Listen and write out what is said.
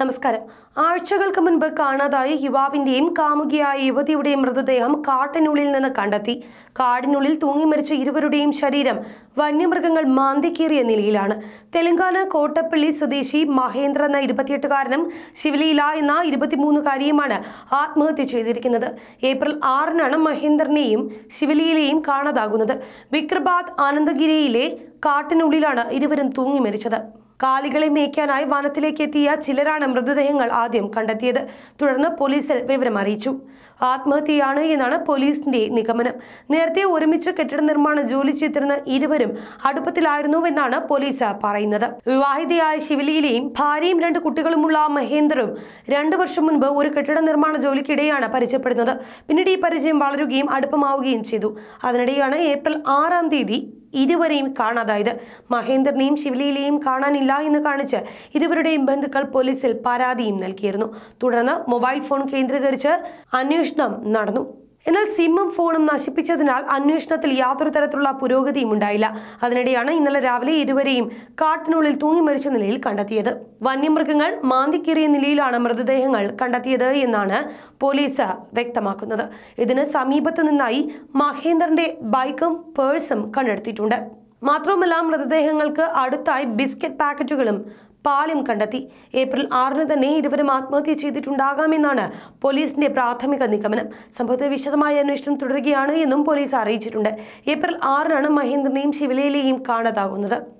നമസ്കാരം. ആഴ്ചകൾക്ക് മുൻപ് കാണാതായ യുവാവിന്റെയും കാമുകിയായ യുവതിയുടെയും മൃതദേഹം കാട്ടിനുള്ളിൽ നിന്ന് കണ്ടെത്തി. കാടിനുള്ളിൽ തൂങ്ങി മരിച്ച ഇരുവരുടെയും ശരീരം വന്യമൃഗങ്ങൾ മാന്തിക്കേറിയ നിലയിലാണ്. തെലങ്കാന കോട്ടപ്പള്ളി സ്വദേശി മഹേന്ദ്ര എന്ന ഇരുപത്തിയെട്ടുകാരനും ശിവലീല എന്ന ഇരുപത്തിമൂന്നുകാരിയുമാണ് ആത്മഹത്യ ചെയ്തിരിക്കുന്നത്. ഏപ്രിൽ ആറിനാണ് മഹേന്ദ്രനെയും ശിവലീലയെയും കാണാതാകുന്നത്. വിക്രബാദ് ആനന്ദഗിരിയിലെ കാട്ടിനുള്ളിലാണ് ഇരുവരും തൂങ്ങി മരിച്ചത്. കാലികളെ മേയ്ക്കാനായി വനത്തിലേക്ക് എത്തിയ ചിലരാണ് മൃതദേഹങ്ങൾ ആദ്യം കണ്ടെത്തിയത്. തുടർന്ന് പോലീസിൽ വിവരം അറിയിച്ചു. ആത്മഹത്യയാണ് എന്നാണ് പോലീസിന്റെ നിഗമനം. നേരത്തെ ഒരുമിച്ച് കെട്ടിട നിർമ്മാണ ജോലി ചെയ്തിരുന്ന ഇരുവരും അടുപ്പത്തിലായിരുന്നുവെന്നാണ് പോലീസ് പറയുന്നത്. വിവാഹിതയായ ശിവലിയിലെയും ഭാര്യയും രണ്ട് കുട്ടികളുമുള്ള മഹേന്ദ്രും രണ്ടു വർഷം മുൻപ് ഒരു കെട്ടിട നിർമ്മാണ ജോലിക്കിടെയാണ് പരിചയപ്പെടുന്നത്. പിന്നീട് ഈ പരിചയം വളരുകയും അടുപ്പമാവുകയും ചെയ്തു. അതിനിടെയാണ് ഏപ്രിൽ ആറാം തീയതി ഇരുവരെയും കാണാതായത് മഹേന്ദ്രനെയും ശിവലിയിലെയും കാണാനില്ല എന്ന് കാണിച്ച് ഇരുവരുടെയും ബന്ധുക്കൾ പോലീസിൽ പരാതിയും നൽകിയിരുന്നു. തുടർന്ന് മൊബൈൽ ഫോൺ കേന്ദ്രീകരിച്ച് അന്വേഷണം നടന്നു. എന്നാൽ സിമ്മും ഫോണും നശിപ്പിച്ചതിനാൽ അന്വേഷണത്തിൽ യാതൊരു തരത്തിലുള്ള പുരോഗതിയും ഉണ്ടായില്ല. അതിനിടെയാണ് ഇന്നലെ രാവിലെ ഇരുവരെയും കാട്ടിനുള്ളിൽ തൂങ്ങി മരിച്ച നിലയിൽ കണ്ടെത്തിയത്. വന്യമൃഗങ്ങൾ മാന്തിക്കേറിയ നിലയിലാണ് മൃതദേഹങ്ങൾ കണ്ടെത്തിയത് എന്നാണ് പോലീസ് വ്യക്തമാക്കുന്നത്. ഇതിന് സമീപത്ത് നിന്നായി മഹേന്ദ്രന്റെ ബൈക്കും പേഴ്സും കണ്ടെടുത്തിട്ടുണ്ട്. മാത്രവുമല്ല മൃതദേഹങ്ങൾക്ക് അടുത്തായി ബിസ്ക്കറ്റ് പാക്കറ്റുകളും പാലും കണ്ടെത്തി. ഏപ്രിൽ ആറിന് തന്നെ ഇരുവരും ആത്മഹത്യ ചെയ്തിട്ടുണ്ടാകാമെന്നാണ് പോലീസിന്റെ പ്രാഥമിക നിഗമനം. സംഭവത്തെ വിശദമായ അന്വേഷണം തുടരുകയാണ് എന്നും പോലീസ് അറിയിച്ചിട്ടുണ്ട്. ഏപ്രിൽ ആറിനാണ് മഹേന്ദ്രനെയും ശിവലയിലെയും കാണാതാകുന്നത്.